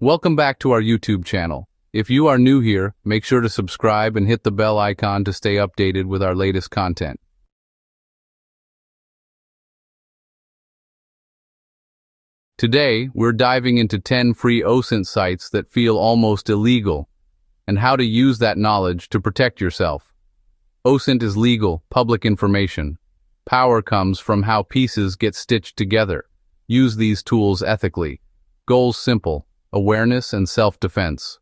Welcome back to our YouTube channel. If you are new here, make sure to subscribe and hit the bell icon to stay updated with our latest content. Today, we're diving into 10 free OSINT sites that feel almost illegal, and how to use that knowledge to protect yourself. OSINT is legal, public information. Power comes from how pieces get stitched together. Use these tools ethically. Goals simple, awareness and self-defense.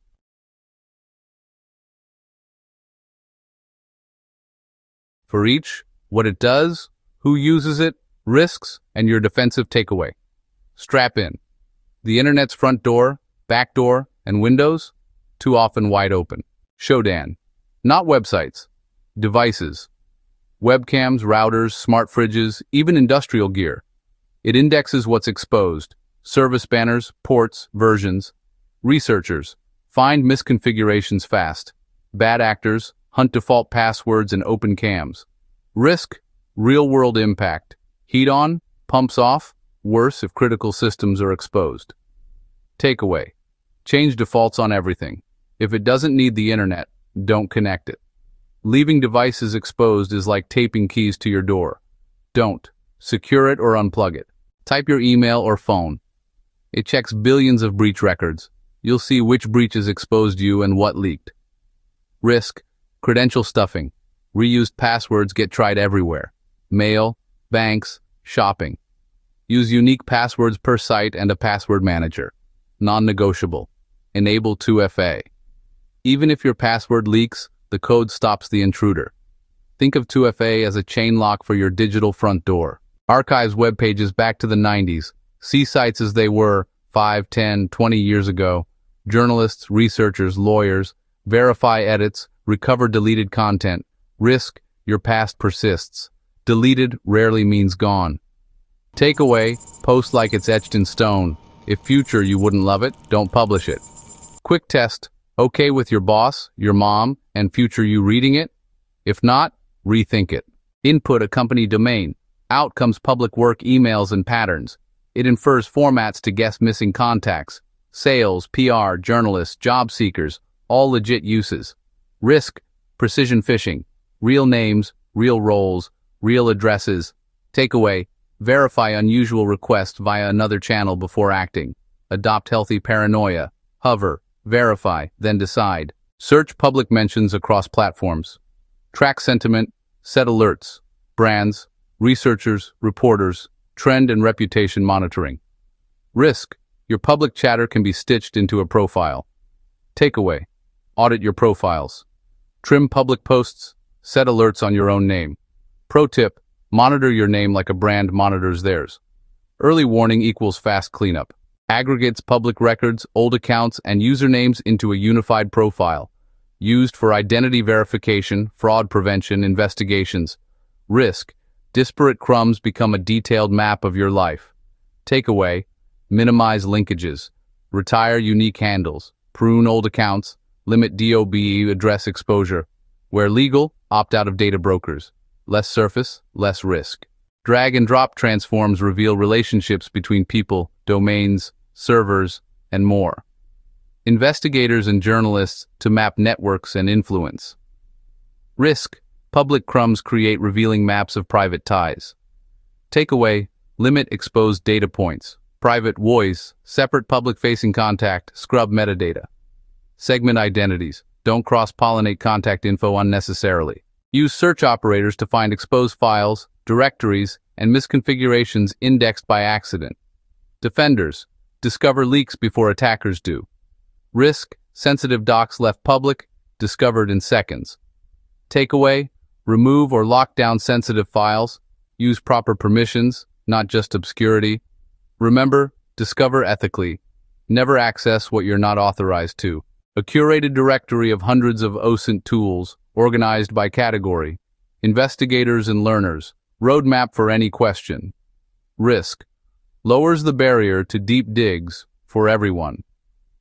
For each, what it does, who uses it, risks, and your defensive takeaway. Strap in. The internet's front door, back door, and windows, too often wide open. Shodan. Not websites. Devices. Webcams, routers, smart fridges, even industrial gear. It indexes what's exposed. Service banners, ports, versions. Researchers. Find misconfigurations fast. Bad actors. Hunt default passwords and open cams. Risk. Real-world impact. Heat on. Pumps off worse if critical systems are exposed. Takeaway. Change defaults on everything. If it doesn't need the internet, don't connect it. Leaving devices exposed is like taping keys to your door. Don't. Secure it or unplug it. Type your email or phone. It checks billions of breach records. You'll see which breaches exposed you and what leaked. Risk. Credential stuffing. Reused passwords get tried everywhere. Mail, banks, shopping. Use unique passwords per site and a password manager. Non-negotiable. Enable 2FA. Even if your password leaks, the code stops the intruder. Think of 2FA as a chain lock for your digital front door. Archives web pages back to the 90s. See sites as they were 5, 10, 20 years ago. Journalists, researchers, lawyers. Verify edits. Recover deleted content. Risk, your past persists. Deleted rarely means gone. Takeaway, post like it's etched in stone. If future you wouldn't love it, don't publish it. Quick test, okay with your boss, your mom, and future you reading it? If not, rethink it. Input a company domain. Out comes public work emails and patterns. It infers formats to guess missing contacts. Sales, PR, journalists, job seekers, all legit uses. Risk, precision phishing. Real names, real roles, real addresses. Takeaway, Verify unusual requests via another channel before acting. Adopt healthy paranoia. Hover, verify, then decide. Search public mentions across platforms. Track sentiment, set alerts. Brands, researchers, reporters, trend and reputation monitoring. Risk, your public chatter can be stitched into a profile. Takeaway, audit your profiles. Trim public posts, set alerts on your own name. Pro tip, Monitor your name like a brand monitors theirs. Early warning equals fast cleanup. Aggregates public records, old accounts, and usernames into a unified profile. Used for identity verification, fraud prevention, investigations. Risk. Disparate crumbs become a detailed map of your life. Takeaway. Minimize linkages. Retire unique handles. Prune old accounts. Limit DOB address exposure. Where legal, opt out of data brokers. Less surface, less risk. Drag and drop transforms reveal relationships between people, domains, servers, and more. Investigators and journalists to map networks and influence. Risk. Public crumbs create revealing maps of private ties. Takeaway. Limit exposed data points. Private voice, separate public-facing contact, scrub metadata. Segment identities. Don't cross-pollinate contact info unnecessarily. Use search operators to find exposed files, directories, and misconfigurations indexed by accident. Defenders. Discover leaks before attackers do. Risk. Sensitive docs left public, discovered in seconds. Takeaway. Remove or lock down sensitive files. Use proper permissions, not just obscurity. Remember, discover ethically. Never access what you're not authorized to. A curated directory of hundreds of OSINT tools, organized by category. Investigators and learners. Roadmap for any question. Risk. Lowers the barrier to deep digs for everyone.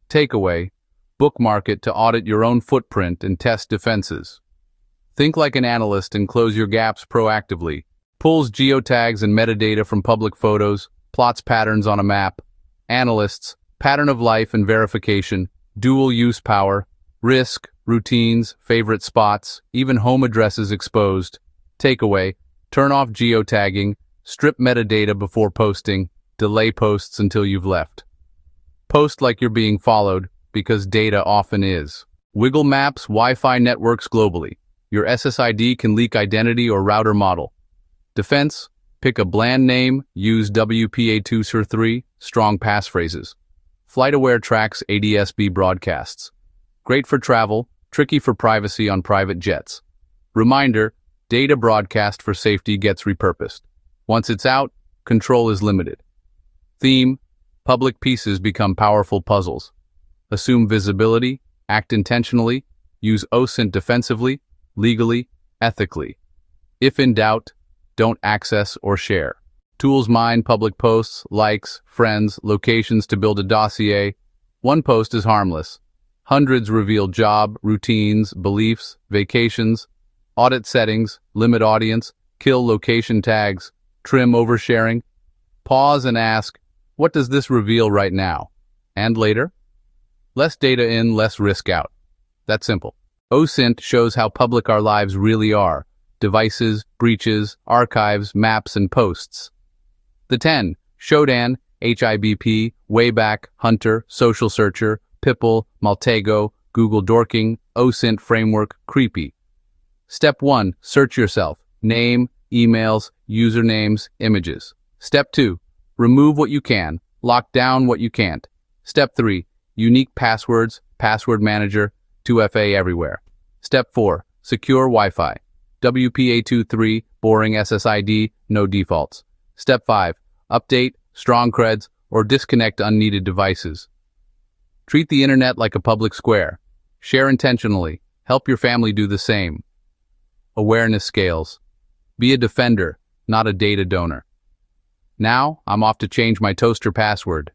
Takeaway. Bookmark it to audit your own footprint and test defenses. Think like an analyst and close your gaps proactively. Pulls geotags and metadata from public photos, plots patterns on a map. Analysts, pattern of life and verification, dual use power, risk, routines, favorite spots, even home addresses exposed. Takeaway, turn off geotagging, strip metadata before posting, delay posts until you've left. Post like you're being followed, because data often is. Wigle maps Wi-Fi networks globally. Your SSID can leak identity or router model. Defense, pick a bland name, use WPA2 SIR 3, strong passphrases. FlightAware tracks ADSB broadcasts. Great for travel, tricky for privacy on private jets. Reminder, data broadcast for safety gets repurposed. Once it's out, control is limited. Theme, public pieces become powerful puzzles. Assume visibility, act intentionally, use OSINT defensively, legally, ethically. If in doubt, don't access or share. Tools mine public posts, likes, friends, locations to build a dossier. One post is harmless. Hundreds reveal job, routines, beliefs, vacations, audit settings, limit audience, kill location tags, trim oversharing. Pause and ask, what does this reveal right now? And later? Less data in, less risk out. That's simple. OSINT shows how public our lives really are. Devices, breaches, archives, maps, and posts. The 10. Shodan, HIBP, Wayback, Hunter, Social Searcher, Pipl, Maltego, Google Dorking, OSINT Framework, Creepy. Step 1. Search yourself. Name, emails, usernames, images. Step 2. Remove what you can. Lock down what you can't. Step 3. Unique passwords, password manager, 2FA everywhere. Step 4. Secure Wi-Fi. WPA23, boring SSID, no defaults. Step 5. Update, strong creds, or disconnect unneeded devices. Treat the internet like a public square. Share intentionally. Help your family do the same. Awareness scales. Be a defender, not a data donor. Now, I'm off to change my toaster password.